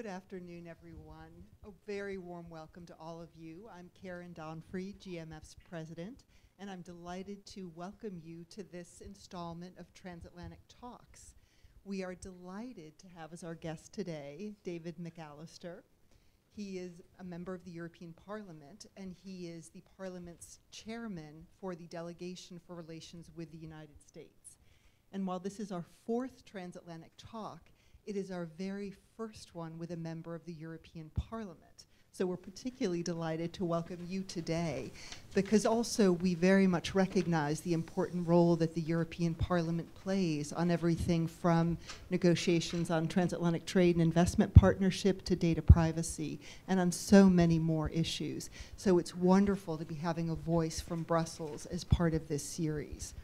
Good afternoon, everyone. A very warm welcome to all of you. I'm Karen Donfried, GMF's president, and I'm delighted to welcome you to this installment of Transatlantic Talks. We are delighted to have as our guest today David McAllister. He is a member of the European Parliament, and he is the Parliament's chairman for the Delegation for Relations with the United States. And while this is our fourth transatlantic talk, it is our very first one with a member of the European Parliament. So we're particularly delighted to welcome you today because also we very much recognize the important role that the European Parliament plays on everything from negotiations on transatlantic trade and investment partnership to data privacy and on so many more issues. So it's wonderful to be having a voice from Brussels as part of this series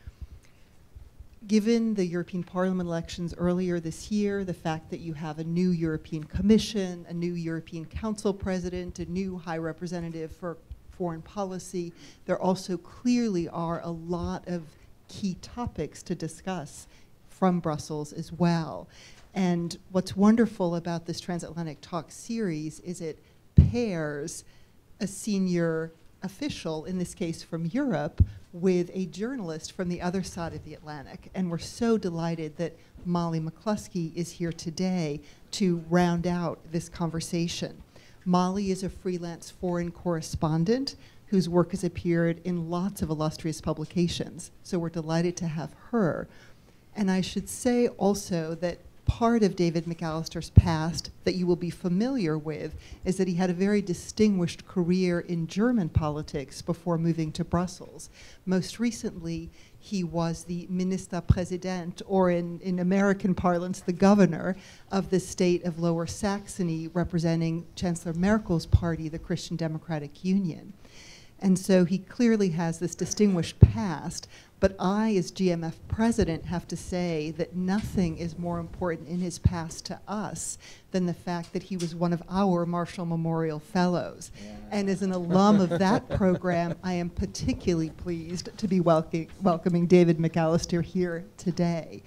given the European Parliament elections earlier this year, the fact that you have a new European Commission, a new European Council President, a new High Representative for Foreign Policy, there also clearly are a lot of key topics to discuss from Brussels as well. And what's wonderful about this Transatlantic Talk series is it pairs a senior official, in this case from Europe, with a journalist from the other side of the Atlantic. And we're so delighted that Molly McCluskey is here today to round out this conversation. Molly is a freelance foreign correspondent whose work has appeared in lots of illustrious publications. So we're delighted to have her. And I should say also that part of David McAllister's past that you will be familiar with is that he had a very distinguished career in German politics before moving to Brussels. Most recently, he was the Minister President, or in, in American parlance, the governor of the state of Lower Saxony, representing Chancellor Merkel's party, the Christian Democratic Union. And so he clearly has this distinguished past, but I, as GMF president, have to say that nothing is more important in his past to us than the fact that he was one of our Marshall Memorial Fellows. Yeah. And as an alum of that program, I am particularly pleased to be welcoming, welcoming David McAllister here today.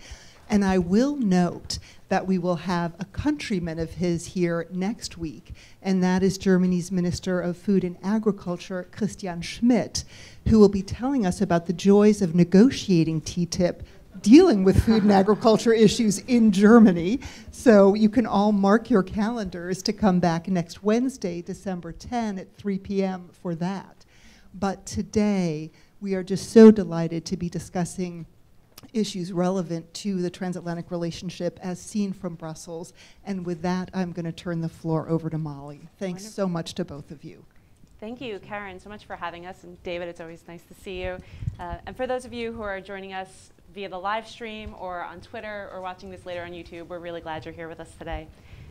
And I will note that we will have a countryman of his here next week, and that is Germany's Minister of Food and Agriculture, Christian Schmidt, who will be telling us about the joys of negotiating TTIP dealing with food and agriculture issues in Germany. So you can all mark your calendars to come back next Wednesday, December 10 at 3 p.m. for that. But today, we are just so delighted to be discussing issues relevant to the transatlantic relationship as seen from Brussels. And with that, I'm going to turn the floor over to Molly. Thanks Wonderful. so much to both of you. Thank you, Karen, so much for having us. And David, it's always nice to see you. Uh, and for those of you who are joining us via the live stream or on Twitter or watching this later on YouTube, we're really glad you're here with us today.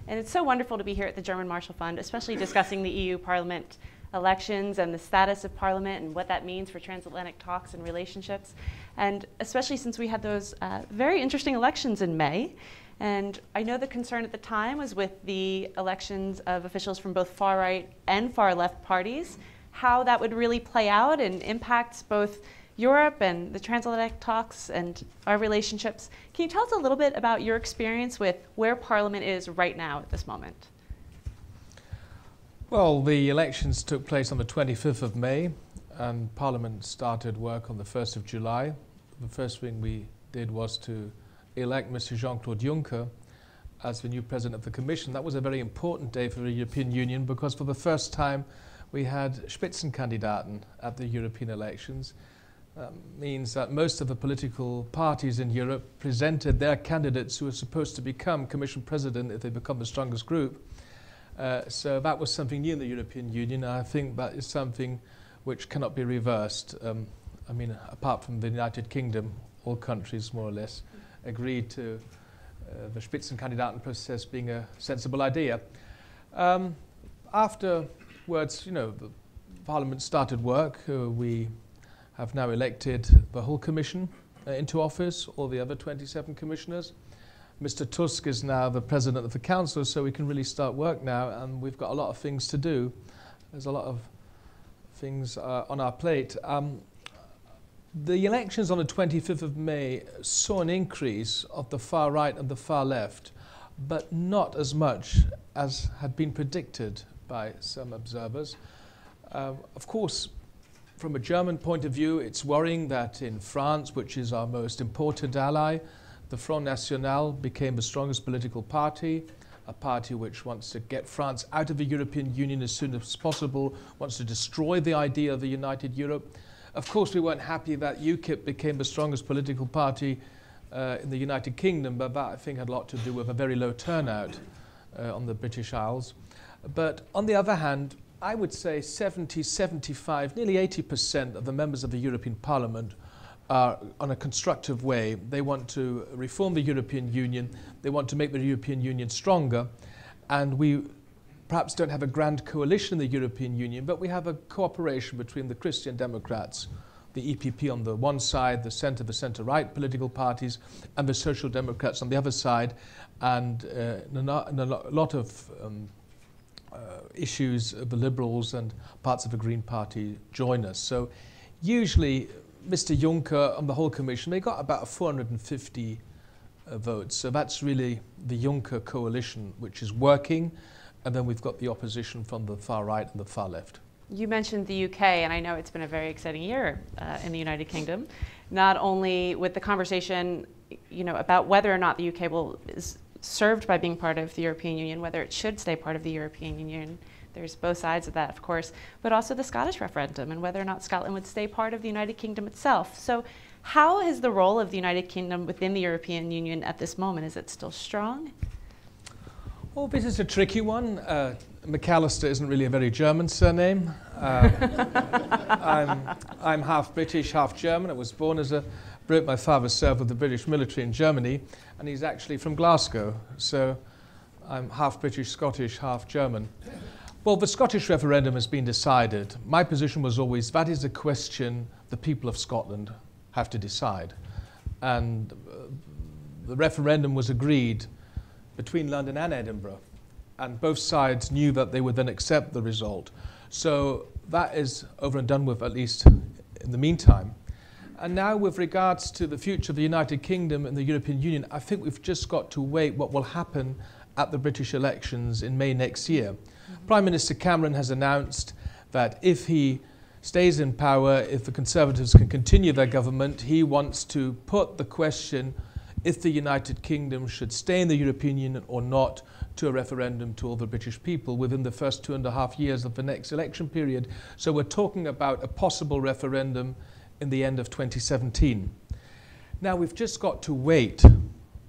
And it's so wonderful to be here at the German Marshall Fund, especially discussing the EU Parliament elections and the status of Parliament and what that means for transatlantic talks and relationships. And especially since we had those uh, very interesting elections in May. And I know the concern at the time was with the elections of officials from both far right and far left parties, how that would really play out and impact both Europe and the transatlantic talks and our relationships. Can you tell us a little bit about your experience with where Parliament is right now at this moment? Well, the elections took place on the 25th of May, and Parliament started work on the 1st of July. The first thing we did was to elect Mr. Jean-Claude Juncker as the new president of the Commission. That was a very important day for the European Union because for the first time we had Spitzenkandidaten at the European elections. That means that most of the political parties in Europe presented their candidates who are supposed to become Commission president if they become the strongest group. Uh, so that was something new in the European Union. I think that is something which cannot be reversed. Um, I mean, apart from the United Kingdom, all countries more or less agreed to uh, the Spitzenkandidaten process being a sensible idea. Um, afterwards, you know, the Parliament started work. Uh, we have now elected the whole Commission uh, into office, all the other 27 commissioners. Mr. Tusk is now the president of the council, so we can really start work now, and we've got a lot of things to do. There's a lot of things uh, on our plate. Um, the elections on the 25th of May saw an increase of the far right and the far left. but not as much as had been predicted by some observers. Uh, of course, from a German point of view, it's worrying that in France, which is our most important ally, the Front National became the strongest political party, a party which wants to get France out of the European Union as soon as possible, wants to destroy the idea of the united Europe. Of course, we weren't happy that UKIP became the strongest political party uh, in the United Kingdom, but that I think had a lot to do with a very low turnout uh, on the British Isles. But on the other hand, I would say 70, 75, nearly 80% of the members of the European Parliament are on a constructive way. They want to reform the European Union, they want to make the European Union stronger, and we perhaps don't have a grand coalition in the European Union, but we have a cooperation between the Christian Democrats, the EPP on the one side, the centre, the centre-right political parties, and the Social Democrats on the other side, and uh, a lot of um, uh, issues, the Liberals and parts of the Green Party join us. So usually Mr. Juncker on the whole commission, they got about 450 uh, votes. So that's really the Juncker coalition, which is working. And then we've got the opposition from the far right and the far left. You mentioned the UK, and I know it's been a very exciting year uh, in the United Kingdom. Not only with the conversation, you know, about whether or not the UK will is served by being part of the European Union, whether it should stay part of the European Union. There's both sides of that, of course, but also the Scottish referendum and whether or not Scotland would stay part of the United Kingdom itself. So, how is the role of the United Kingdom within the European Union at this moment? Is it still strong? Well, this is a tricky one. Uh, McAllister isn't really a very German surname. Uh, I'm, I'm half British, half German. I was born as a Brit. My father served with the British military in Germany, and he's actually from Glasgow. So I'm half British, Scottish, half German. Well, the Scottish referendum has been decided. My position was always that is a question the people of Scotland have to decide. And uh, the referendum was agreed between London and Edinburgh. And both sides knew that they would then accept the result. So that is over and done with, at least in the meantime. And now, with regards to the future of the United Kingdom and the European Union, I think we've just got to wait what will happen at the British elections in May next year. Prime Minister Cameron has announced that if he stays in power, if the Conservatives can continue their government, he wants to put the question if the United Kingdom should stay in the European Union or not to a referendum to all the British people within the first two and a half years of the next election period. So we're talking about a possible referendum in the end of 2017. Now we've just got to wait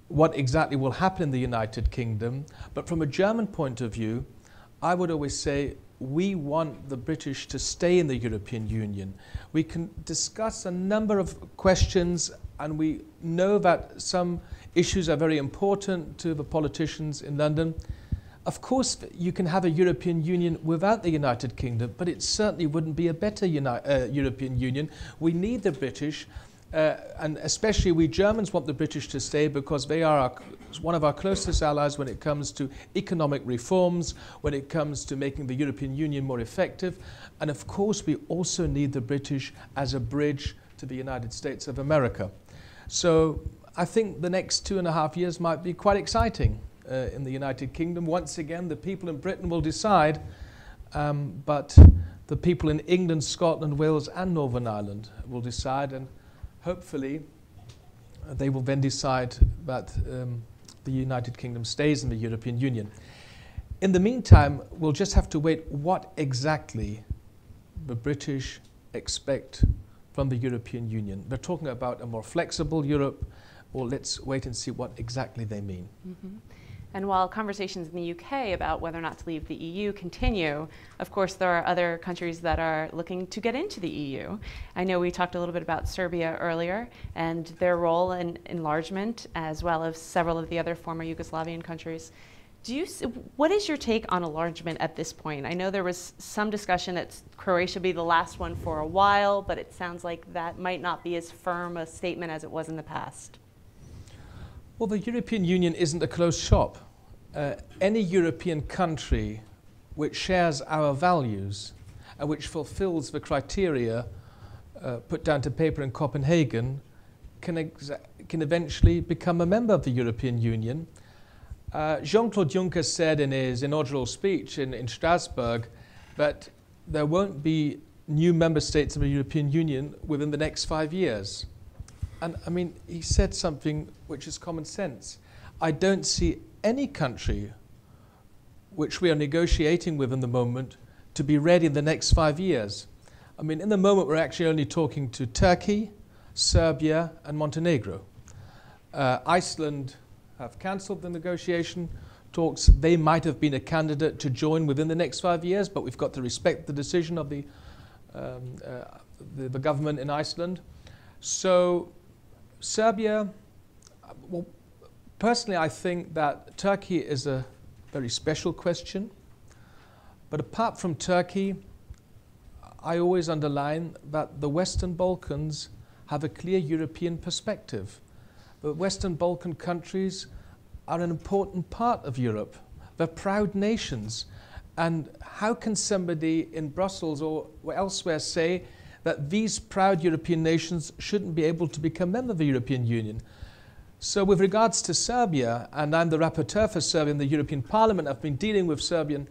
what exactly will happen in the United Kingdom, but from a German point of view, I would always say we want the British to stay in the European Union. We can discuss a number of questions, and we know that some issues are very important to the politicians in London. Of course, you can have a European Union without the United Kingdom, but it certainly wouldn't be a better uni- uh, European Union. We need the British, uh, and especially we Germans want the British to stay because they are our, one of our closest allies when it comes to economic reforms, when it comes to making the European Union more effective. And of course, we also need the British as a bridge to the United States of America. So I think the next two and a half years might be quite exciting uh, in the United Kingdom. Once again, the people in Britain will decide, um, but the people in England, Scotland, Wales, and Northern Ireland will decide. And hopefully uh, they will then decide that um, the United Kingdom stays in the European Union. In the meantime, we'll just have to wait what exactly the British expect from the European Union. They're talking about a more flexible Europe, or let's wait and see what exactly they mean. Mm-hmm. And while conversations in the UK about whether or not to leave the EU continue, of course, there are other countries that are looking to get into the EU. I know we talked a little bit about Serbia earlier and their role in enlargement, as well as several of the other former Yugoslavian countries. Do you, what is your take on enlargement at this point? I know there was some discussion that Croatia would be the last one for a while, but it sounds like that might not be as firm a statement as it was in the past. Well, the European Union isn't a closed shop. Uh, any European country which shares our values and which fulfills the criteria uh, put down to paper in Copenhagen can, can eventually become a member of the European Union. Uh, Jean Claude Juncker said in his inaugural speech in, in Strasbourg that there won't be new member states of the European Union within the next five years. And I mean, he said something which is common sense. I don't see any country which we are negotiating with in the moment to be ready in the next five years. I mean, in the moment, we're actually only talking to Turkey, Serbia, and Montenegro. Uh, Iceland have cancelled the negotiation talks. They might have been a candidate to join within the next five years, but we've got to respect the decision of the, um, uh, the, the, government in Iceland. So, Serbia, well, personally, I think that Turkey is a very special question. But apart from Turkey, I always underline that the Western Balkans have a clear European perspective. The Western Balkan countries are an important part of Europe. They're proud nations. And how can somebody in Brussels or elsewhere say that these proud European nations shouldn't be able to become members of the European Union? So, with regards to Serbia, and I'm the rapporteur for Serbia in the European Parliament, I've been dealing with Serbian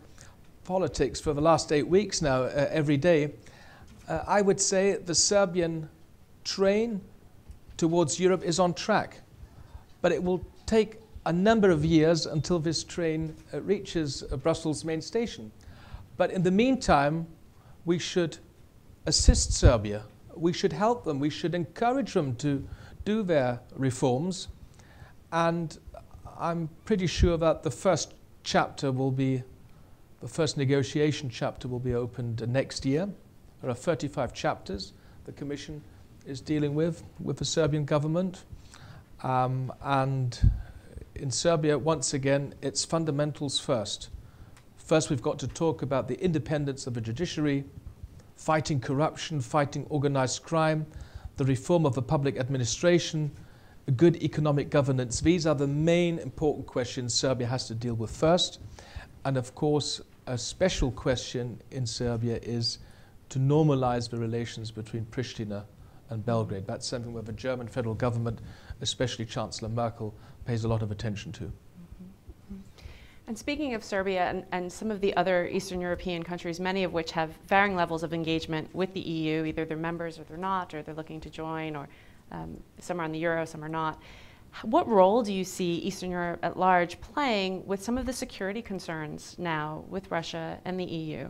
politics for the last eight weeks now, uh, every day. Uh, I would say the Serbian train towards Europe is on track. But it will take a number of years until this train uh, reaches uh, Brussels main station. But in the meantime, we should assist Serbia. We should help them. We should encourage them to do their reforms. And I'm pretty sure that the first chapter will be, the first negotiation chapter will be opened next year. There are 35 chapters the Commission is dealing with, with the Serbian government. Um, and in Serbia, once again, it's fundamentals first. First, we've got to talk about the independence of the judiciary, fighting corruption, fighting organized crime, the reform of the public administration, good economic governance. These are the main important questions Serbia has to deal with first. And of course, a special question in Serbia is to normalize the relations between Pristina and Belgrade. That's something where the German federal government, especially Chancellor Merkel, pays a lot of attention to. And speaking of Serbia and, and, some of the other Eastern European countries, many of which have varying levels of engagement with the EU, either they're members or they're not, or they're looking to join, or um, some are on the euro, some are not. What role do you see Eastern Europe at large playing with some of the security concerns now with Russia and the EU?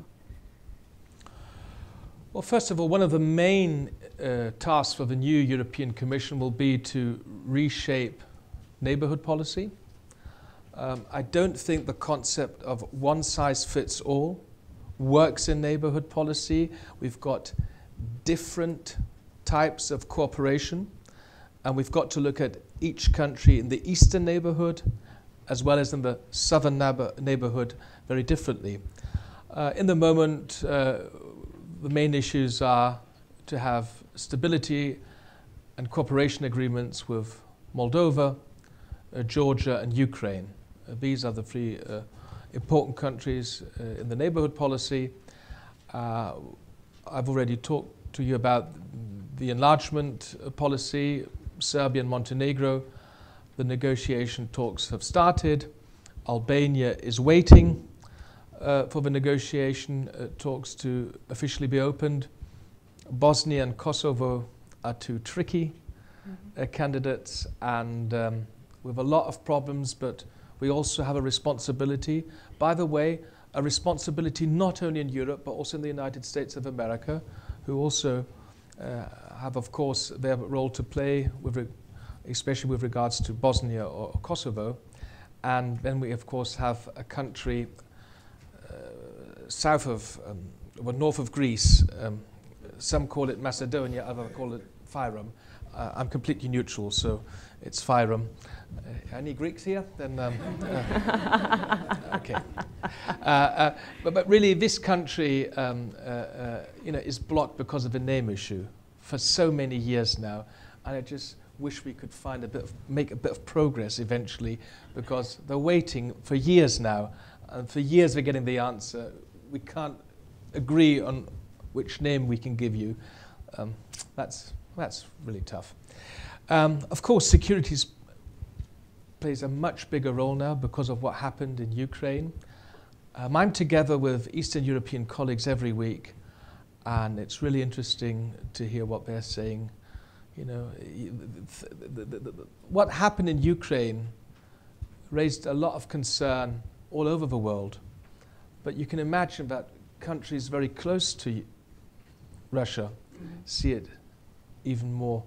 Well, first of all, one of the main uh, tasks for the new European Commission will be to reshape neighbourhood policy. Um, I don't think the concept of one size fits all works in neighbourhood policy. We've got different types of cooperation, and we've got to look at each country in the eastern neighbourhood as well as in the southern neighbourhood very differently. Uh, in the moment, uh, the main issues are to have stability and cooperation agreements with Moldova, uh, Georgia, and Ukraine. These are the three uh, important countries uh, in the neighborhood policy. Uh, I've already talked to you about the enlargement policy, Serbia and Montenegro. The negotiation talks have started. Albania is waiting uh, for the negotiation uh, talks to officially be opened. Bosnia and Kosovo are two tricky mm-hmm. uh, candidates and um, with a lot of problems, but we also have a responsibility. By the way, a responsibility not only in Europe but also in the United States of America, who also uh, have, of course, their role to play, with especially with regards to Bosnia or, or Kosovo. And then we, of course, have a country south of, um, well, north of Greece. Um, some call it Macedonia, others call it Fyrom. Uh, I'm completely neutral, so it's Fyrom. Uh, any Greeks here? Then um, uh, okay. Uh, uh, but, but really, this country, um, uh, you know, is blocked because of a name issue for so many years now, and I just wish we could find a bit of, make a bit of progress eventually, because they're waiting for years now, and for years they're getting the answer we can't agree on which name we can give you, um, that's, that's really tough. Um, of course, security is plays a much bigger role now because of what happened in Ukraine. Um, I'm together with Eastern European colleagues every week, and it's really interesting to hear what they're saying. You know, what happened in Ukraine raised a lot of concern all over the world. But you can imagine that countries very close to Russia see it even more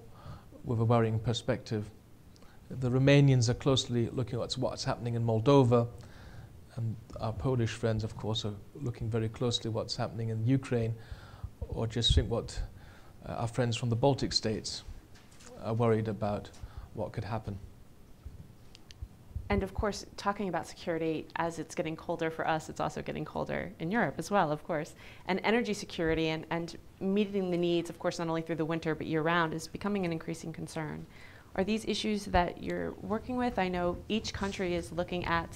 with a worrying perspective. The Romanians are closely looking at what's happening in Moldova, and our Polish friends, of course, are looking very closely what's happening in Ukraine, or just think what uh, our friends from the Baltic states are worried about what could happen. And of course, talking about security, as it's getting colder for us, it's also getting colder in Europe as well, of course. And energy security and, and meeting the needs, of course, not only through the winter but year round, is becoming an increasing concern. Are these issues that you're working with? I know each country is looking at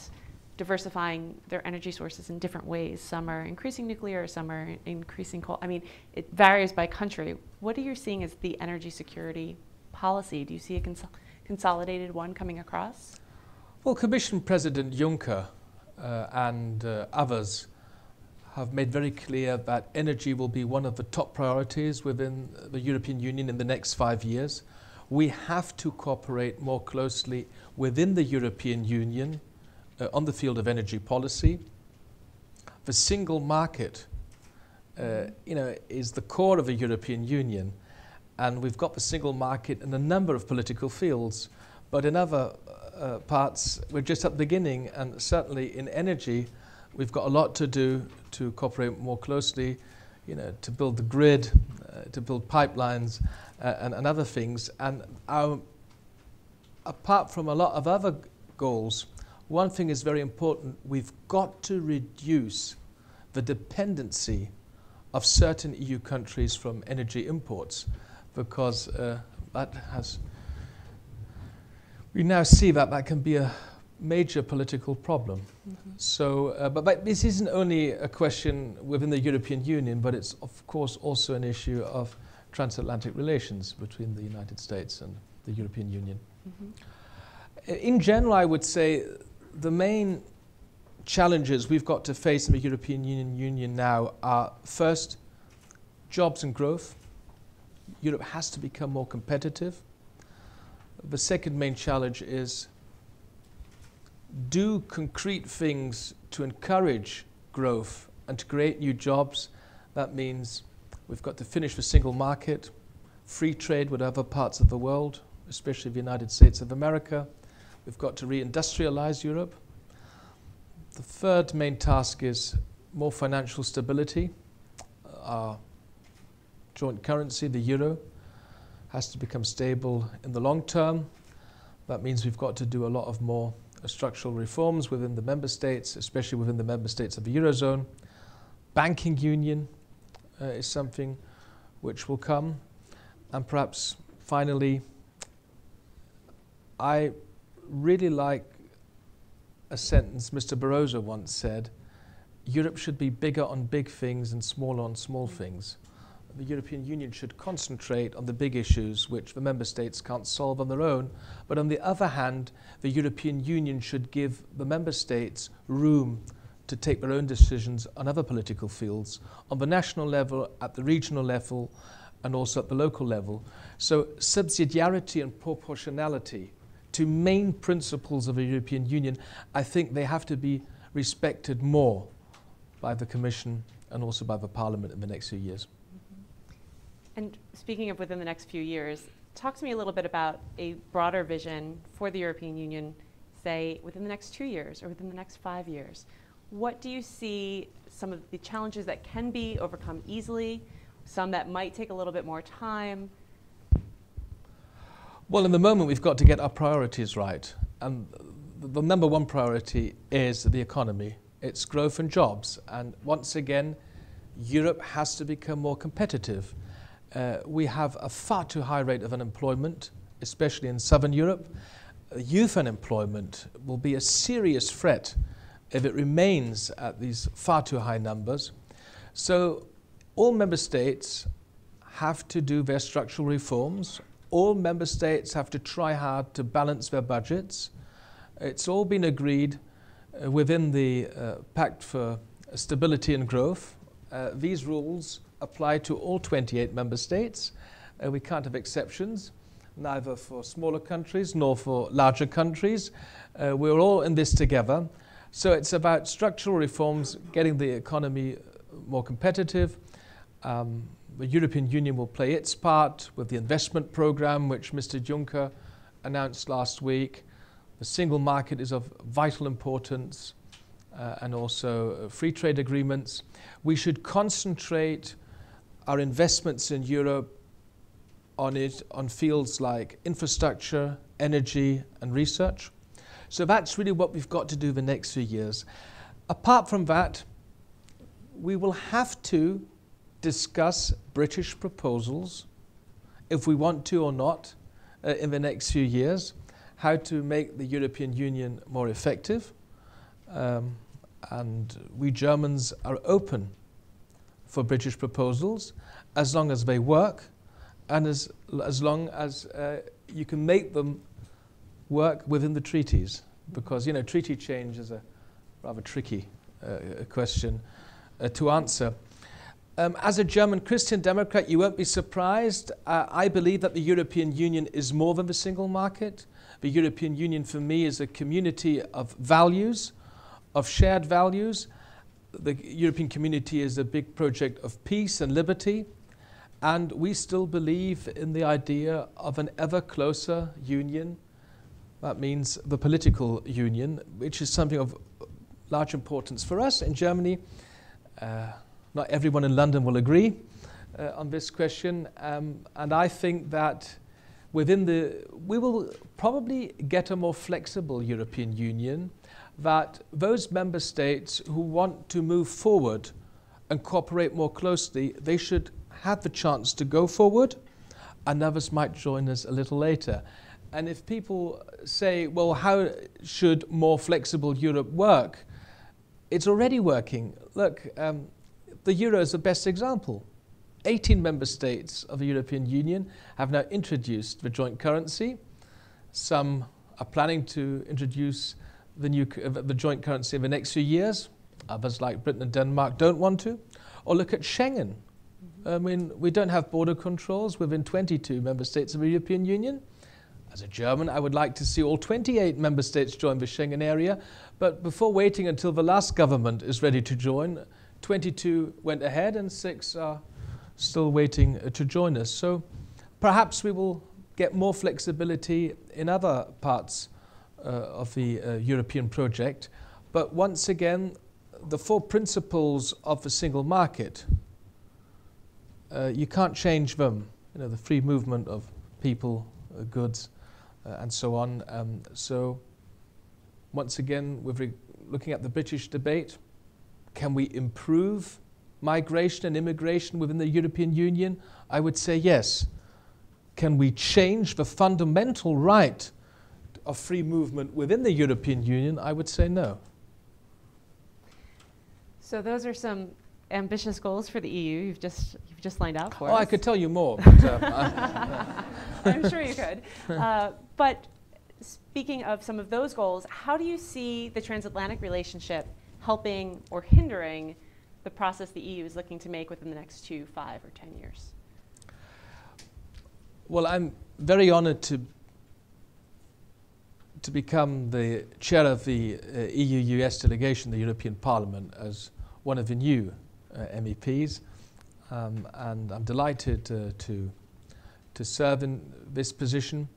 diversifying their energy sources in different ways. Some are increasing nuclear, some are increasing coal. I mean, it varies by country. What are you seeing as the energy security policy? Do you see a cons consolidated one coming across? Well, Commission President Juncker uh, and uh, others have made very clear that energy will be one of the top priorities within the European Union in the next five years. We have to cooperate more closely within the European Union uh, on the field of energy policy. The single market uh, you know, is the core of the European Union, and we've got the single market in a number of political fields, but in other uh, parts, we're just at the beginning, and certainly in energy, we've got a lot to do to cooperate more closely, you know, to build the grid, uh, to build pipelines, and, and, other things. And our, apart from a lot of other goals, one thing is very important. We've got to reduce the dependency of certain EU countries from energy imports because uh, that has. We now see that that can be a major political problem. Mm-hmm. So, uh, but, but this isn't only a question within the European Union, but it's of course also an issue of transatlantic relations between the United States and the European Union. Mm-hmm. In general, I would say the main challenges we've got to face in the European Union, Union now are first, jobs and growth. Europe has to become more competitive. The second main challenge is do concrete things to encourage growth and to create new jobs. That means we've got to finish the single market, free trade with other parts of the world, especially the United States of America. We've got to reindustrialize Europe. The third main task is more financial stability. Our joint currency, the euro, has to become stable in the long term. That means we've got to do a lot of more structural reforms within the member states, especially within the member states of the eurozone. Banking union uh, is something which will come. And perhaps finally, I really like a sentence Mr. Barroso once said Europe should be bigger on big things and smaller on small things. The European Union should concentrate on the big issues which the member states can't solve on their own. But on the other hand, the European Union should give the member states room to take their own decisions on other political fields, on the national level, at the regional level, and also at the local level. So subsidiarity and proportionality two main principles of the European Union, I think they have to be respected more by the Commission and also by the Parliament in the next few years. And speaking of within the next few years, talk to me a little bit about a broader vision for the European Union, say within the next two years or within the next five years. What do you see some of the challenges that can be overcome easily, some that might take a little bit more time? Well, in the moment, we've got to get our priorities right. And the number one priority is the economy, it's growth and jobs. And once again, Europe has to become more competitive. Uh, we have a far too high rate of unemployment, especially in southern Europe. Youth unemployment will be a serious threat if it remains at these far too high numbers. So, all member states have to do their structural reforms all member states have to try hard to balance their budgets. It's all been agreed uh, within the uh, Pact for Stability and Growth. Uh, these rules apply to all 28 member states. We can't have exceptions, neither for smaller countries nor for larger countries. Uh, we're all in this together. So it's about structural reforms, getting the economy more competitive. Um, the European Union will play its part with the investment program, which Mr. Juncker announced last week. The single market is of vital importance, uh, and also uh, free trade agreements. We should concentrate our investments in Europe on it on fields like infrastructure, energy, and research. So that's really what we've got to do the next few years. Apart from that, we will have to discuss British proposals, if we want to or not, uh, in the next few years, how to make the European Union more effective. Um, and we Germans are open for British proposals as long as they work and as, as long as uh, you can make them work within the treaties. Because, you know, treaty change is a rather tricky uh, question uh, to answer. Um, as a German Christian Democrat, you won't be surprised. Uh, I believe that the European Union is more than the single market. The European Union, for me, is a community of values, of shared values. The European community is a big project of peace and liberty. And we still believe in the idea of an ever closer union. That means the political union, which is something of large importance for us in Germany. Uh, not everyone in London will agree uh, on this question. Um, and I think that within the, we will probably get a more flexible European Union that those member states who want to move forward and cooperate more closely, they should have the chance to go forward and others might join us a little later. And if people say, well, how should more flexible Europe work? It's already working. Look, um, the euro is the best example. 18 member states of the European Union have now introduced the joint currency. Some are planning to introduce the, new, uh, the joint currency in the next few years. Others, like Britain and Denmark, don't want to. Or look at Schengen. Mm-hmm. I mean, we don't have border controls within 22 member states of the European Union. As a German, I would like to see all 28 member states join the Schengen area, but before waiting until the last government is ready to join, 22 went ahead and six are still waiting uh, to join us. So perhaps we will get more flexibility in other parts uh, of the uh, European project. But once again, the four principles of the single market, uh, you can't change them. You know, the free movement of people, uh, goods, and so on. Um, so once again, we're looking at the British debate, can we improve migration and immigration within the European Union? I would say yes. Can we change the fundamental right of free movement within the European Union? I would say no. So those are some ambitious goals for the EU. You've just you've just lined out for oh, us. I could tell you more. But, um, I'm sure you could. Uh, but speaking of some of those goals, how do you see the transatlantic relationship helping or hindering the process the EU is looking to make within the next two, five, or 10 years? Well, I'm very honored to, to become the chair of the uh, EU US delegation, the European Parliament, as one of the new uh, MEPs. Um, and I'm delighted uh, to, to serve in this position.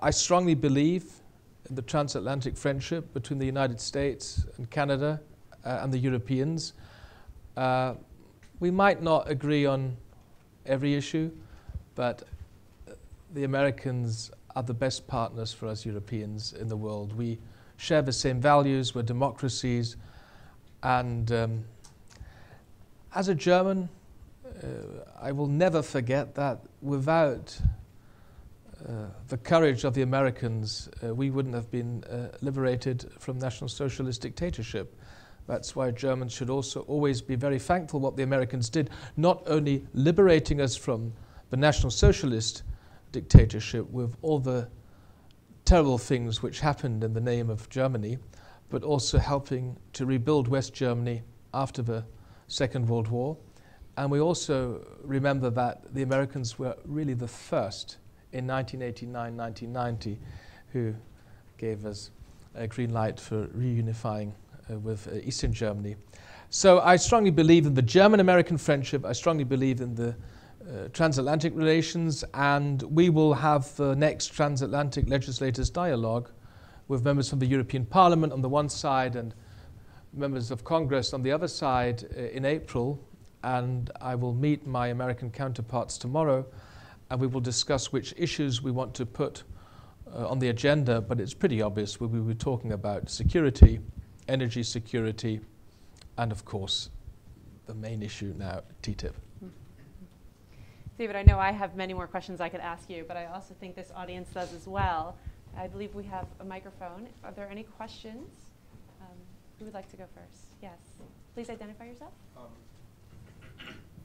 I strongly believe in the transatlantic friendship between the United States and Canada uh, and the Europeans. Uh, we might not agree on every issue, but the Americans are the best partners for us Europeans in the world. We share the same values, we're democracies, and um, as a German, I will never forget that without uh, the courage of the Americans, uh, we wouldn't have been uh, liberated from National Socialist dictatorship. That's why Germans should also always be very thankful what the Americans did, not only liberating us from the National Socialist dictatorship with all the terrible things which happened in the name of Germany, but also helping to rebuild West Germany after the Second World War. And we also remember that the Americans were really the first in 1989 1990 who gave us a green light for reunifying uh, with uh, Eastern Germany. So I strongly believe in the German American friendship. I strongly believe in the uh, transatlantic relations, and we will have the next transatlantic legislators dialogue with members from the European Parliament on the one side and members of Congress on the other side uh, in April. And I will meet my American counterparts tomorrow, and we will discuss which issues we want to put uh, on the agenda. But it's pretty obvious we will be talking about security, energy security, and of course, the main issue now, TTIP. David, I know I have many more questions I could ask you, but I also think this audience does as well. I believe we have a microphone. Are there any questions? Um, who would like to go first? Yes. Please identify yourself. Um.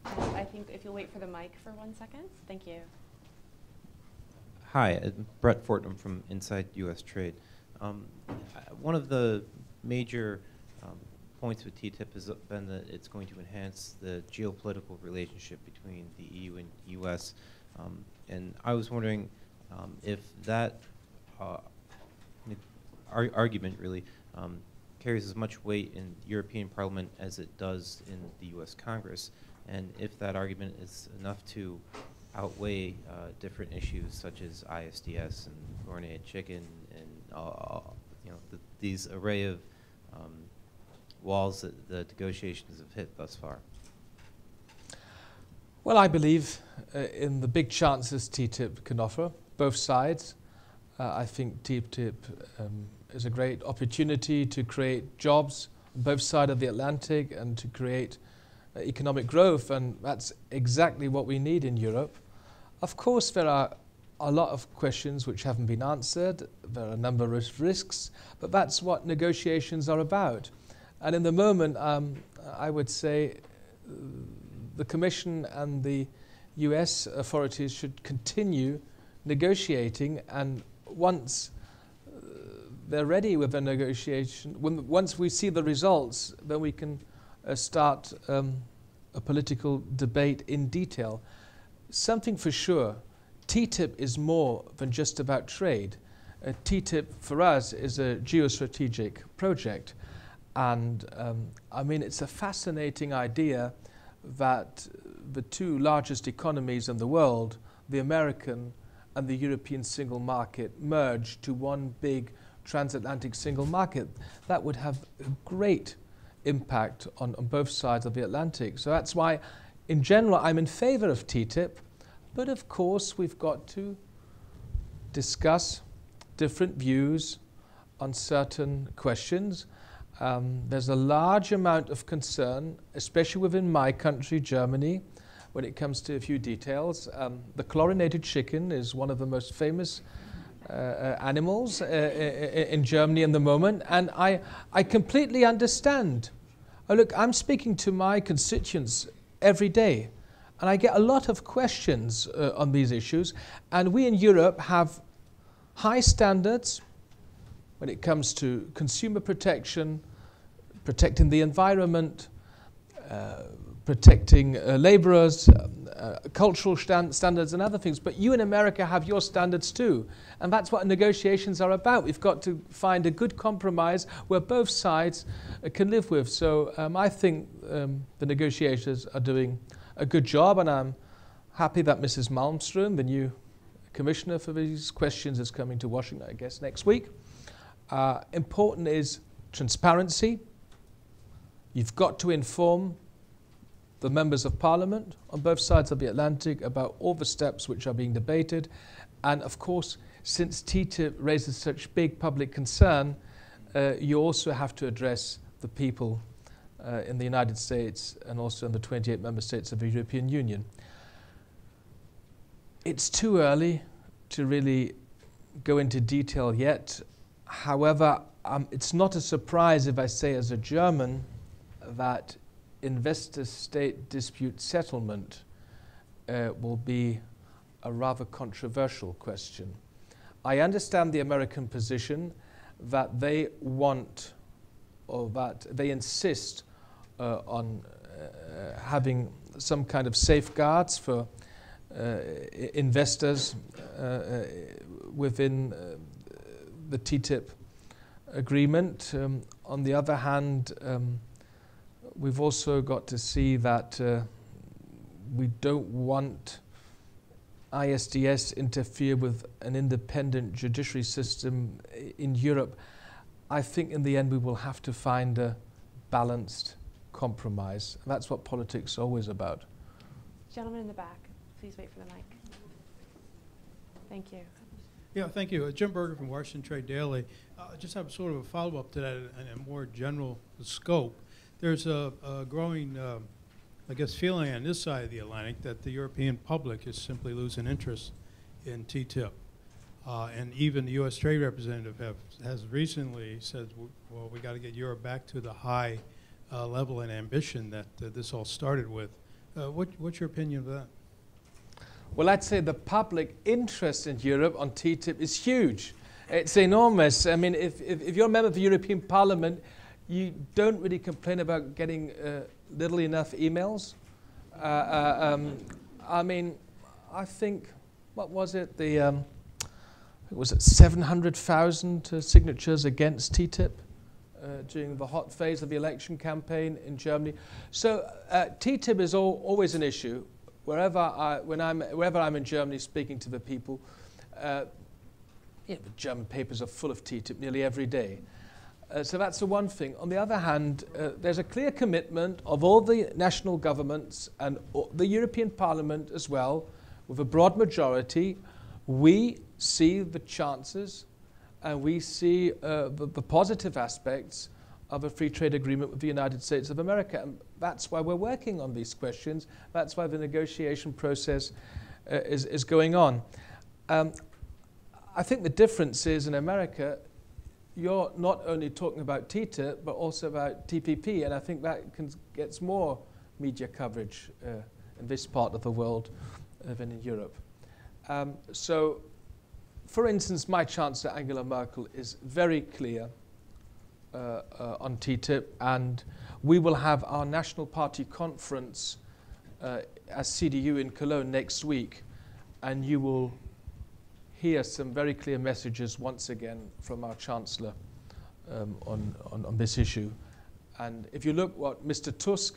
I think if you'll wait for the mic for one second. Thank you. Hi, uh, Brett Fortnam from Inside U.S. Trade. Um, one of the major um, points with TTIP has been that it's going to enhance the geopolitical relationship between the EU and U.S. Um, and I was wondering um, if that uh, ar argument really um, carries as much weight in the European Parliament as it does in the U.S. Congress, and if that argument is enough to outweigh uh, different issues such as ISDS and chlorinated chicken and uh, you know the, these array of um, walls that the negotiations have hit thus far? Well, I believe uh, in the big chances TTIP can offer, both sides. Uh, I think TTIP um, is a great opportunity to create jobs on both sides of the Atlantic and to create economic growth, and that's exactly what we need in Europe. Of course, there are a lot of questions which haven't been answered. There are a number of risks, but that's what negotiations are about. And in the moment, um, I would say uh, the Commission and the US authorities should continue negotiating, and once uh, they're ready with the negotiation, when, once we see the results, then we can uh, start um, a political debate in detail. Something for sure, TTIP is more than just about trade. Uh, TTIP for us is a geostrategic project. And um, I mean, it's a fascinating idea that the two largest economies in the world, the American and the European single market, merge to one big transatlantic single market. That would have a great impact on, on both sides of the Atlantic. So that's why, in general, I'm in favor of TTIP. But of course, we've got to discuss different views on certain questions. Um, there's a large amount of concern, especially within my country, Germany, when it comes to a few details. Um, the chlorinated chicken is one of the most famous animals uh, in Germany in the moment, and I, I completely understand. Oh, look, I'm speaking to my constituents every day, and I get a lot of questions uh, on these issues, and we in Europe have high standards when it comes to consumer protection, protecting the environment, uh, protecting uh, laborers, um, uh, cultural stand standards, and other things. But you in America have your standards too. And that's what negotiations are about. We've got to find a good compromise where both sides uh, can live with. So um, I think um, the negotiators are doing a good job, and I'm happy that Mrs. Malmström, the new commissioner for these questions, is coming to Washington, I guess, next week. Uh, important is transparency You've got to inform the members of parliament on both sides of the Atlantic about all the steps which are being debated. And of course, since TTIP raises such big public concern, uh, you also have to address the people uh, in the United States and also in the 28 member states of the European Union. It's too early to really go into detail yet. However, um, it's not a surprise if I say, as a German, that investor state dispute settlement uh, will be a rather controversial question. I understand the American position that they want or that they insist uh, on uh, having some kind of safeguards for uh, investors uh, uh, within the TTIP agreement. Um, on the other hand, um, we've also got to see that we don't want ISDS interfere with an independent judiciary system in Europe, I think in the end we will have to find a balanced compromise. That's what politics is always about. Gentleman in the back, please wait for the mic. Thank you. Yeah, thank you. Uh, Jim Berger from Washington Trade Daily. I uh, just have sort of a follow-up to that in a more general scope. There's a, a growing um, I guess, feeling on this side of the Atlantic that the European public is simply losing interest in TTIP. Uh, and even the U.S. Trade Representative have, has recently said, well, we got to get Europe back to the high uh, level and ambition that uh, this all started with. Uh, what, what's your opinion of that? Well, I'd say the public interest in Europe on TTIP is huge. It's enormous. I mean, if, if, if you're a member of the European Parliament, you don't really complain about getting uh, little enough emails. Uh, uh, um, I mean, I think, what was it? The um, was it 700,000 uh, signatures against TTIP uh, during the hot phase of the election campaign in Germany. So uh, TTIP is all, always an issue. Wherever, I, when I'm, wherever I'm in Germany speaking to the people, yeah, the German papers are full of TTIP nearly every day. Uh, so that's the one thing. On the other hand, uh, there's a clear commitment of all the national governments and the European Parliament as well, with a broad majority. We see the chances and we see uh, the, the, positive aspects of a free trade agreement with the United States of America. And that's why we're working on these questions. That's why the negotiation process uh, is, is going on. Um, I think the difference is in America, you're not only talking about TTIP, but also about TPP, and I think that can, gets more media coverage uh, in this part of the world uh, than in Europe. Um, so, for instance, my Chancellor Angela Merkel is very clear uh, uh on TTIP, and we will have our National Party conference uh, as CDU in Cologne next week, and you will hear some very clear messages once again from our Chancellor um, on, on, on, this issue. And if you look what Mr. Tusk,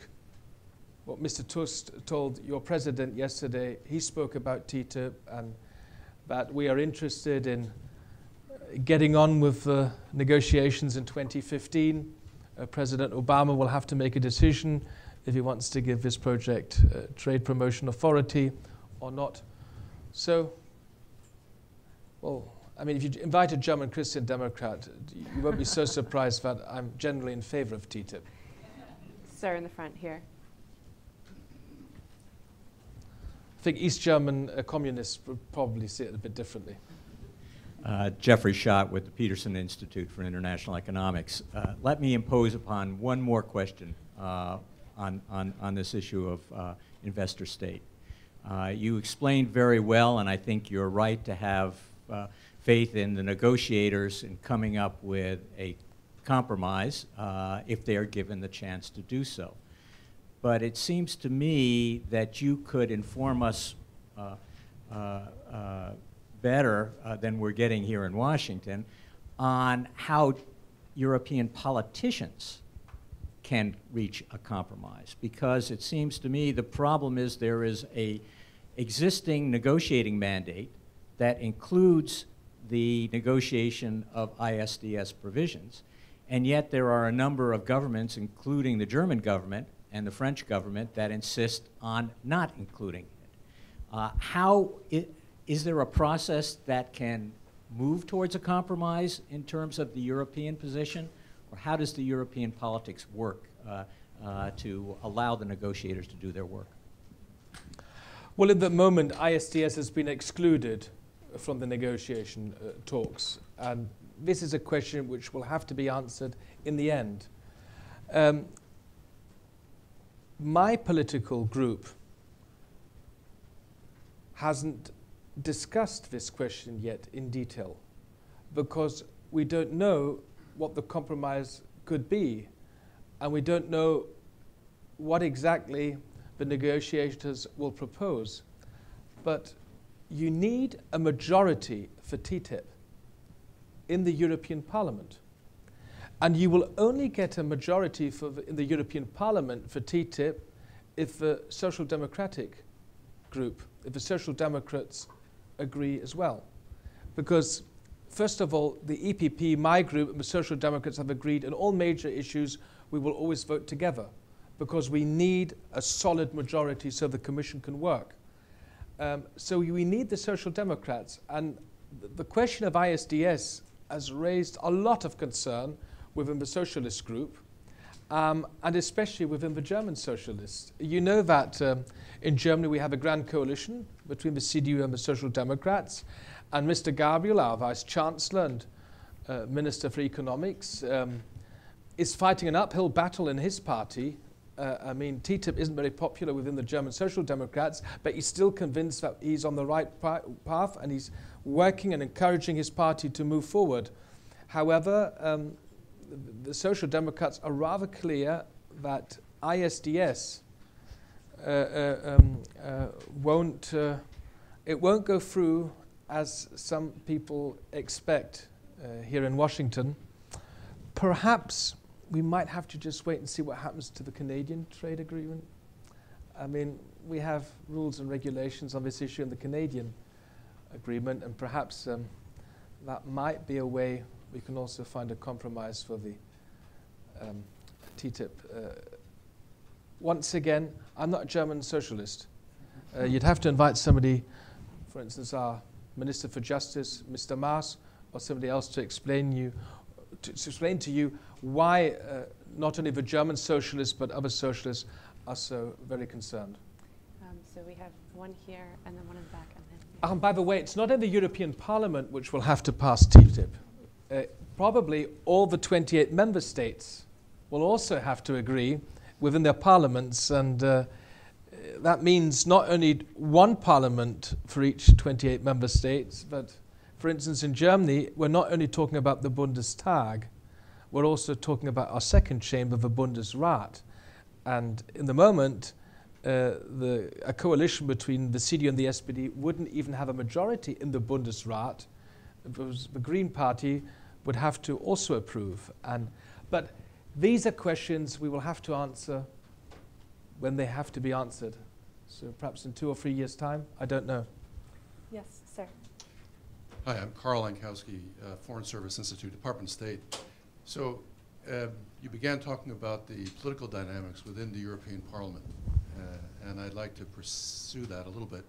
what Mr. Tusk told your president yesterday, he spoke about TTIP and that we are interested in getting on with the negotiations in 2015. Uh, President Obama will have to make a decision if he wants to give this project uh, trade promotion authority or not. So well, I mean, if you invite a German Christian Democrat, you won't be so surprised that I'm generally in favor of TTIP. Sir, in the front here. I think East German uh, communists would probably see it a bit differently. Uh, Jeffrey Schott with the Peterson Institute for International Economics. Uh, let me impose upon one more question uh, on, on, on this issue of uh, investor state. Uh, you explained very well, and I think you're right to have uh, faith in the negotiators in coming up with a compromise uh, if they are given the chance to do so. But it seems to me that you could inform us uh, uh, better than we're getting here in Washington on how European politicians can reach a compromise. Because it seems to me the problem is there is a existing negotiating mandate that includes the negotiation of ISDS provisions. And yet there are a number of governments, including the German government and the French government, that insist on not including it. Uh, how it, is there a process that can move towards a compromise in terms of the European position? Or how does the European politics work uh, uh, to allow the negotiators to do their work? Well, at the moment, ISDS has been excluded from the negotiation uh, talks. And this is a question which will have to be answered in the end. Um, my political group hasn't discussed this question yet in detail because we don't know what the compromise could be, and we don't know what exactly the negotiators will propose. But you need a majority for TTIP in the European Parliament. And you will only get a majority for the, in the European Parliament for TTIP if the Social Democratic group, if the Social Democrats agree as well. Because, first of all, the EPP, my group, and the Social Democrats have agreed on all major issues we will always vote together because we need a solid majority so the Commission can work. Um, so we need the Social Democrats. And th- the question of ISDS has raised a lot of concern within the Socialist group. Um, and especially within the German socialists. You know that um, in Germany we have a grand coalition between the CDU and the Social Democrats, and Mr. Gabriel, our Vice Chancellor and uh, Minister for Economics, um, is fighting an uphill battle in his party. Uh, I mean, TTIP isn't very popular within the German Social Democrats, but he's still convinced that he's on the right path and he's working and encouraging his party to move forward. However, um, the Social Democrats are rather clear that ISDS uh, uh, um, uh, won't, uh, it won't go through as some people expect uh, here in Washington. Perhaps we might have to just wait and see what happens to the Canadian trade agreement. I mean, we have rules and regulations on this issue in the Canadian agreement, and perhaps um, that might be a way we can also find a compromise for the um, TTIP. Uh, once again, I'm not a German socialist. Uh, you'd have to invite somebody, for instance, our Minister for Justice, Mr. Maas, or somebody else to explain you, to, to explain to you why uh, not only the German socialists but other socialists are so very concerned. Um, so we have one here and then one in the back. And then Um, by the way, it's not in the European Parliament which will have to pass TTIP. Uh, probably all the 28 member states will also have to agree within their parliaments, and uh, that means not only one parliament for each 28 member states, but for instance, in Germany, we're not only talking about the Bundestag, we're also talking about our second chamber, the Bundesrat. And in the moment, uh, the, a coalition between the CDU and the SPD wouldn't even have a majority in the Bundesrat. Because the Green Party would have to also approve. And, but these are questions we will have to answer when they have to be answered. So perhaps in two or three years' time, I don't know. yes, sir. Hi, I'm Carl Lankowski, uh, Foreign Service Institute, Department of State. So um, you began talking about the political dynamics within the European Parliament, uh, and I'd like to pursue that a little bit.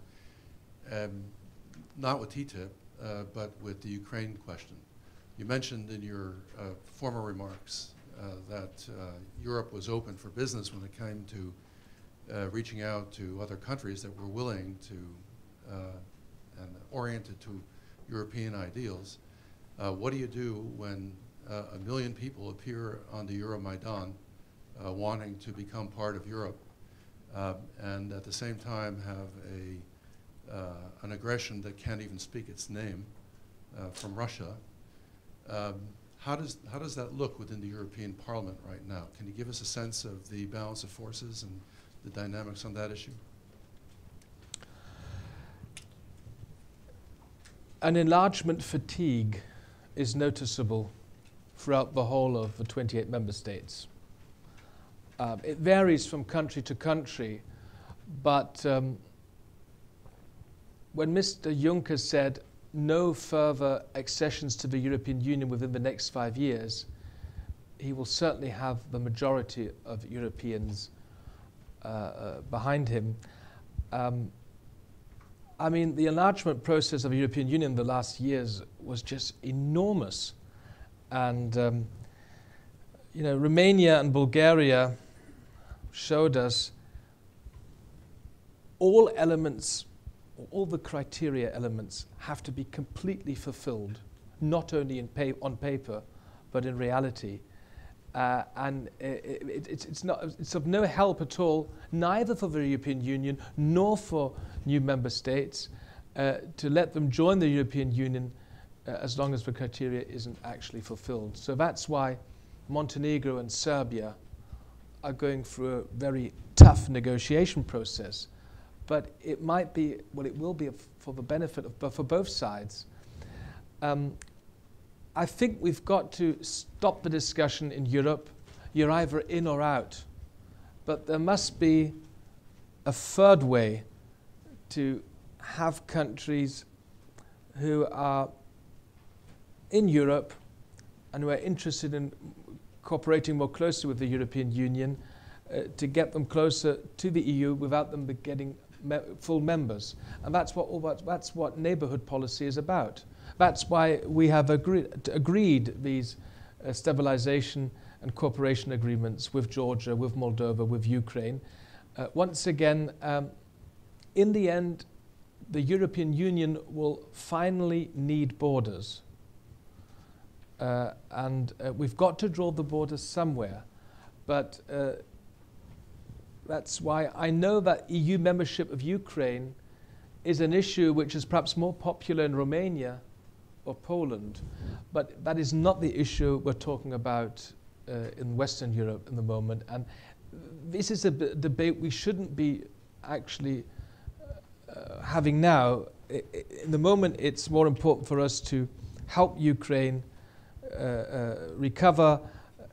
Um, not with TTIP, uh, but with the Ukraine question. You mentioned in your uh, former remarks uh, that uh, Europe was open for business when it came to uh, reaching out to other countries that were willing to and oriented to European ideals. What do you do when a million people appear on the Euromaidan uh, wanting to become part of Europe uh, and at the same time have a, uh, an aggression that can't even speak its name uh, from Russia? Um, how does, how does that look within the European Parliament right now? Can you give us a sense of the balance of forces and the dynamics on that issue? An enlargement fatigue is noticeable throughout the whole of the 28 member states. Um, it varies from country to country, but um, when Mr. Juncker said no further accessions to the European Union within the next five years, he will certainly have the majority of Europeans uh, uh, behind him. Um, I mean, the enlargement process of the European Union in the last years was just enormous. And, um, you know, Romania and Bulgaria showed us all elements, all the criteria elements have to be completely fulfilled, not only pa- on paper, but in reality. Uh, and it, it, it's, it's, not, it's of no help at all, neither for the European Union nor for new member states, uh, to let them join the European Union uh, as long as the criteria isn't actually fulfilled. So that's why Montenegro and Serbia are going through a very tough negotiation process. But it might be, well, it will be for the benefit of for both sides. Um, I think we've got to stop the discussion in Europe. You're either in or out. But there must be a third way to have countries who are in Europe and we're interested in cooperating more closely with the European Union uh, to get them closer to the EU without them getting me full members. And that's what, all that, that's what neighbourhood policy is about. That's why we have agree agreed these uh, stabilization and cooperation agreements with Georgia, with Moldova, with Ukraine. Uh, once again, um, in the end, the European Union will finally need borders. Uh, and uh, we've got to draw the borders somewhere. But uh, that's why I know that EU membership of Ukraine is an issue which is perhaps more popular in Romania or Poland, but that is not the issue we're talking about uh, in Western Europe in the moment. And this is a debate we shouldn't be actually uh, having now. I in the moment, it's more important for us to help Ukraine Uh, uh, recover,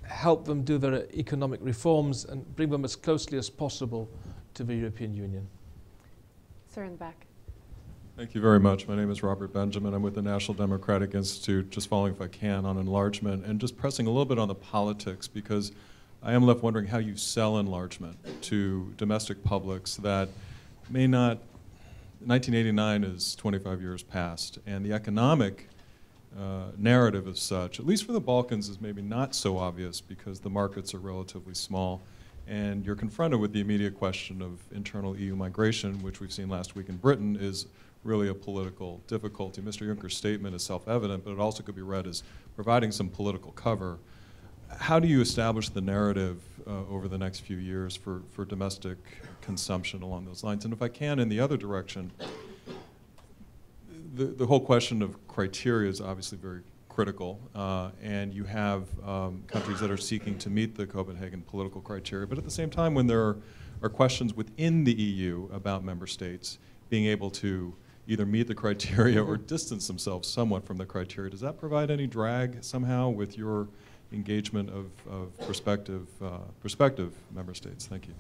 help them do their economic reforms, and bring them as closely as possible to the European Union. Sir, in the back. Thank you very much. My name is Robert Benjamin. I'm with the National Democratic Institute, just following, if I can, on enlargement and just pressing a little bit on the politics because I am left wondering how you sell enlargement to domestic publics that may not. 1989 is 25 years past, and the economic uh, narrative as such, at least for the Balkans, is maybe not so obvious because the markets are relatively small. And you're confronted with the immediate question of internal EU migration, which we've seen last week in Britain, is really a political difficulty. Mr. Juncker's statement is self-evident, but it also could be read as providing some political cover. How do you establish the narrative uh, over the next few years for, for domestic consumption along those lines? And if I can, in the other direction, the, the whole question of criteria is obviously very critical, uh, and you have um, countries that are seeking to meet the Copenhagen political criteria. But at the same time, when there are, are questions within the EU about member states being able to either meet the criteria or distance themselves somewhat from the criteria, does that provide any drag somehow with your engagement of, of prospective, uh, prospective member states? Thank you.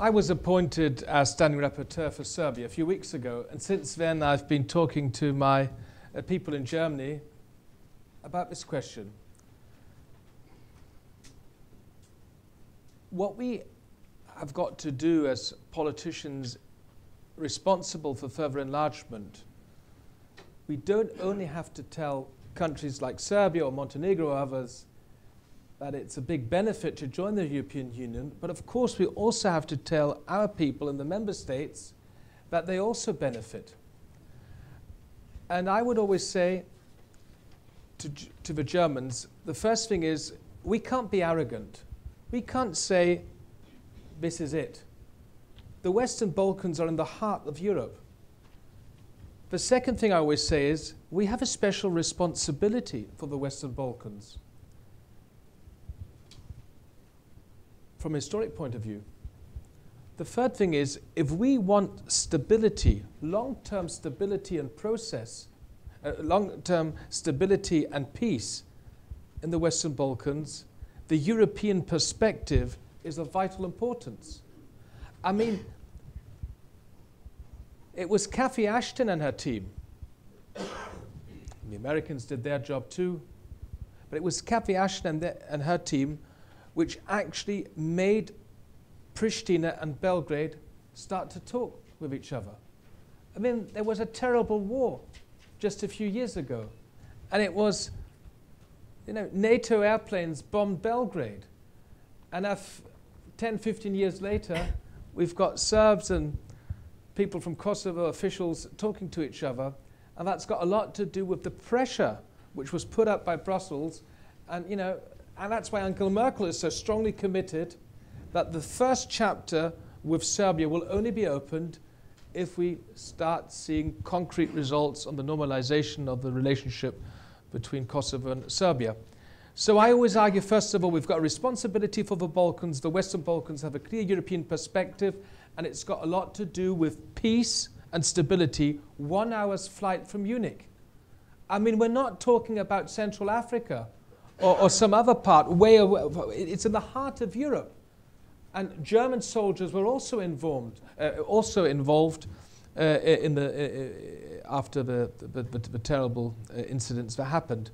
I was appointed as standing rapporteur for Serbia a few weeks ago, and since then I've been talking to my uh, people in Germany about this question. What we have got to do as politicians responsible for further enlargement, we don't only have to tell countries like Serbia or Montenegro or others that it's a big benefit to join the European Union, but of course we also have to tell our people in the member states that they also benefit. And I would always say to, to the Germans, the first thing is we can't be arrogant. We can't say, this is it. The Western Balkans are in the heart of Europe. The second thing I always say is we have a special responsibility for the Western Balkans. From a historic point of view. The third thing is if we want stability, long term stability and process, uh, long term stability and peace in the Western Balkans, the European perspective is of vital importance. I mean, it was Cathy Ashton and her team. The Americans did their job too. But it was Cathy Ashton and, the, and her team which actually made Pristina and Belgrade start to talk with each other. I mean, there was a terrible war just a few years ago, and it was, you know, NATO airplanes bombed Belgrade. And if 10, 15 years later, we've got Serbs and people from Kosovo officials talking to each other, and that's got a lot to do with the pressure which was put up by Brussels. And, you know, and that's why Angela Merkel is so strongly committed that the first chapter with Serbia will only be opened if we start seeing concrete results on the normalization of the relationship between Kosovo and Serbia. So I always argue, first of all, we've got a responsibility for the Balkans. The Western Balkans have a clear European perspective, and it's got a lot to do with peace and stability, one hour's flight from Munich. I mean, we're not talking about Central Africa or, or some other part, way away. It's in the heart of Europe. And German soldiers were also involved, uh, also involved uh, in the, uh, uh, after the, the, the, the terrible uh, incidents that happened.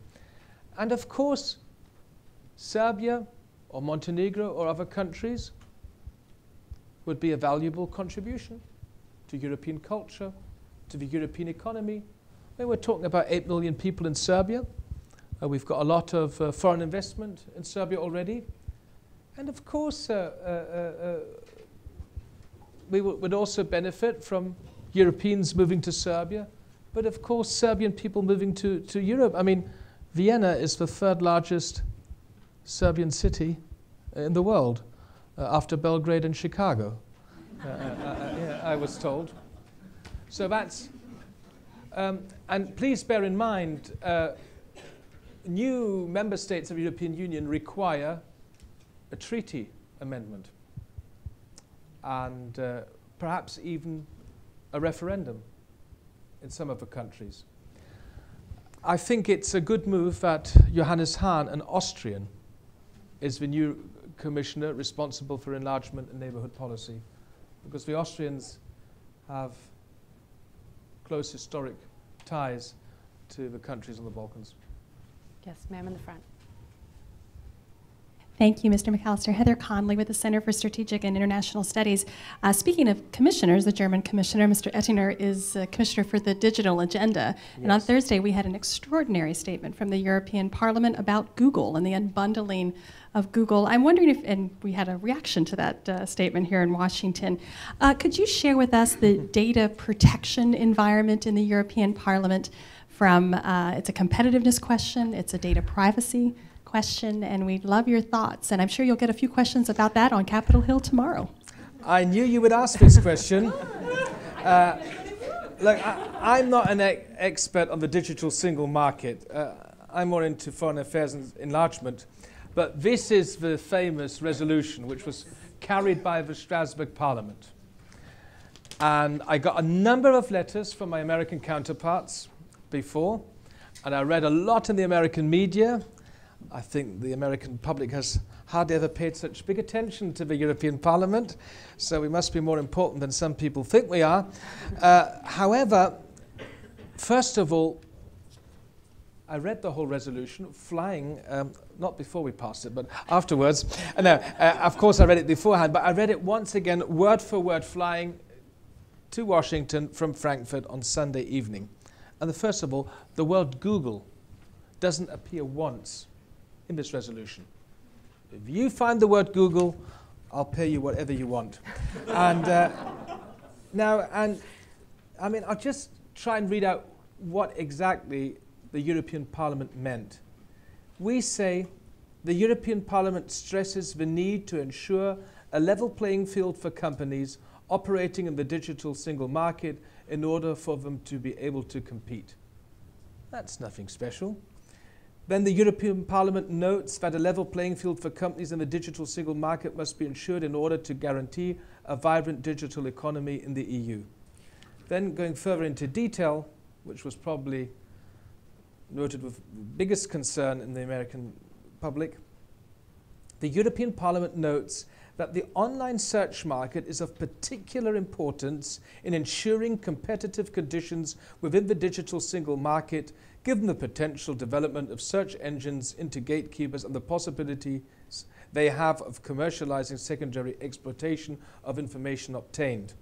And of course, Serbia or Montenegro or other countries would be a valuable contribution to European culture, to the European economy. I mean, we're talking about 8 million people in Serbia. Uh, we've got a lot of uh, foreign investment in Serbia already. And of course, uh, uh, uh we would also benefit from Europeans moving to Serbia, but of course, Serbian people moving to, to Europe. I mean, Vienna is the third largest Serbian city in the world uh, after Belgrade and Chicago, uh, yeah, I was told. So that's, um, and please bear in mind, new member states of the European Union require a treaty amendment and uh, perhaps even a referendum in some of the countries. I think it's a good move that Johannes Hahn, an Austrian, is the new commissioner responsible for enlargement and neighborhood policy because the Austrians have close historic ties to the countries on the Balkans. Yes, ma'am in the front. Thank you, Mr. McAllister. Heather Conley with the Center for Strategic and International Studies. Uh, speaking of commissioners, the German commissioner, Mr. Oettinger, is uh, commissioner for the digital agenda. Yes. And on Thursday, we had an extraordinary statement from the European Parliament about Google and the unbundling of Google. I'm wondering if, and we had a reaction to that uh, statement here in Washington. Uh, could you share with us the data protection environment in the European Parliament? From uh, it's a competitiveness question, it's a data privacy question, and we'd love your thoughts. And I'm sure you'll get a few questions about that on Capitol Hill tomorrow. I knew you would ask this question. Uh, look, I, am not an e expert on the digital single market. Uh, I'm more into foreign affairs and enlargement. But this is the famous resolution which was carried by the Strasbourg Parliament. And I got a number of letters from my American counterparts before, and I read a lot in the American media, I think the American public has hardly ever paid such big attention to the European Parliament, so we must be more important than some people think we are. Uh, however, first of all, I read the whole resolution flying, um, not before we passed it, but afterwards. Uh, no, uh, of course, I read it beforehand, but I read it once again, word for word, flying to Washington from Frankfurt on Sunday evening. And the, first of all, the word Google doesn't appear once in this resolution. If you find the word Google, I'll pay you whatever you want. and uh, now, and I mean, I'll just try and read out what exactly the European Parliament meant. We say the European Parliament stresses the need to ensure a level playing field for companies operating in the digital single market in order for them to be able to compete. That's nothing special. Then the European Parliament notes that a level playing field for companies in the digital single market must be ensured in order to guarantee a vibrant digital economy in the EU. Then going further into detail, which was probably noted with biggest concern in the American public, the European Parliament notes that the online search market is of particular importance in ensuring competitive conditions within the digital single market given the potential development of search engines into gatekeepers and the possibilities they have of commercializing secondary exploitation of information obtained.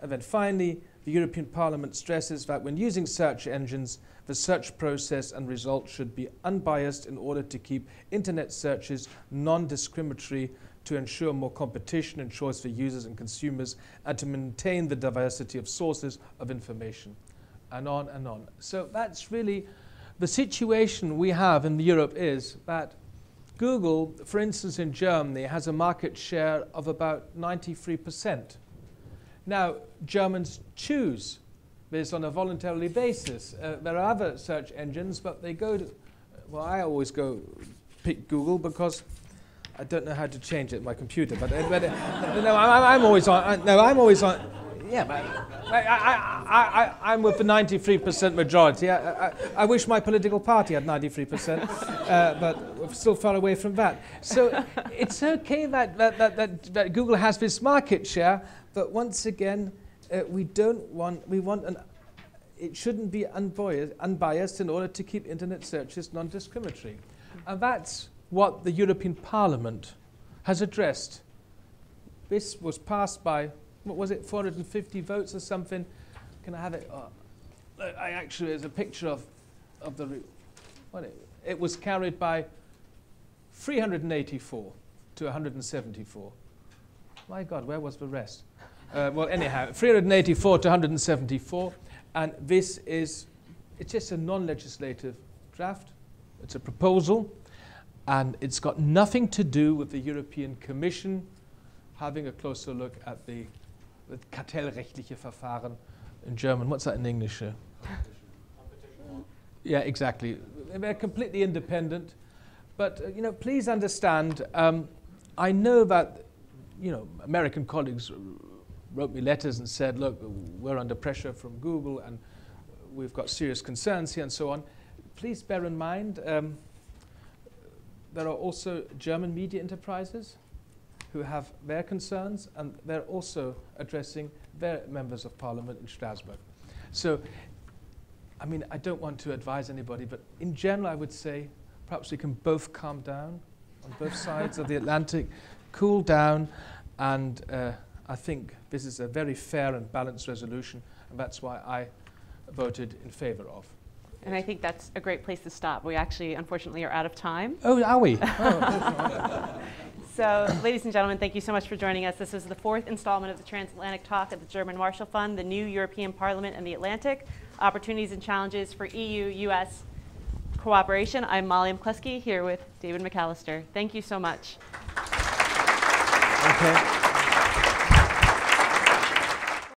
And then finally, the European Parliament stresses that when using search engines, the search process and results should be unbiased in order to keep internet searches non-discriminatory to ensure more competition and choice for users and consumers and to maintain the diversity of sources of information and on and on. So that's really the situation we have in Europe is that Google, for instance, in Germany, has a market share of about 93%. Now, Germans choose this on a voluntary basis. Uh, there are other search engines, but they go to, well, I always go pick Google because I don't know how to change it my computer. But, uh, but uh, no, I, I'm always on. I, no, I'm always on. Yeah, but I, I, I, I'm with the 93% majority. I, I, I wish my political party had 93%, uh, but we're still far away from that. So it's okay that, that, that, that, that Google has this market share, but once again, uh, we don't want, we want an, it shouldn't be unbiased, unbiased in order to keep internet searches non-discriminatory. And that's what the European Parliament has addressed. This was passed by what was it, 450 votes or something? Can I have it? Oh, I actually, there's a picture of, of the, what it, it was carried by 384 to 174. My God, where was the rest? Uh, well, anyhow, 384 to 174, and this is, it's just a non-legislative draft. It's a proposal, and it's got nothing to do with the European Commission having a closer look at the with kartellrechtliche Verfahren in German. What's that in English? Uh? yeah, exactly. They're completely independent. But, uh, you know, please understand, um, I know that, you know, American colleagues wrote me letters and said, look, we're under pressure from Google and we've got serious concerns here and so on. Please bear in mind, um, there are also German media enterprises who have their concerns, and they're also addressing their members of parliament in Strasbourg. So, I mean, I don't want to advise anybody, but in general, I would say perhaps we can both calm down on both sides of the Atlantic, cool down, and uh, I think this is a very fair and balanced resolution, and that's why I voted in favor of. And I think that's a great place to stop. We actually, unfortunately, are out of time. Oh, are we? Oh. So, ladies and gentlemen, thank you so much for joining us. This is the fourth installment of the Transatlantic Talk at the German Marshall Fund, the new European Parliament and the Atlantic, Opportunities and Challenges for EU-US Cooperation. I'm Molly McCluskey here with David McAllister. Thank you so much. Okay.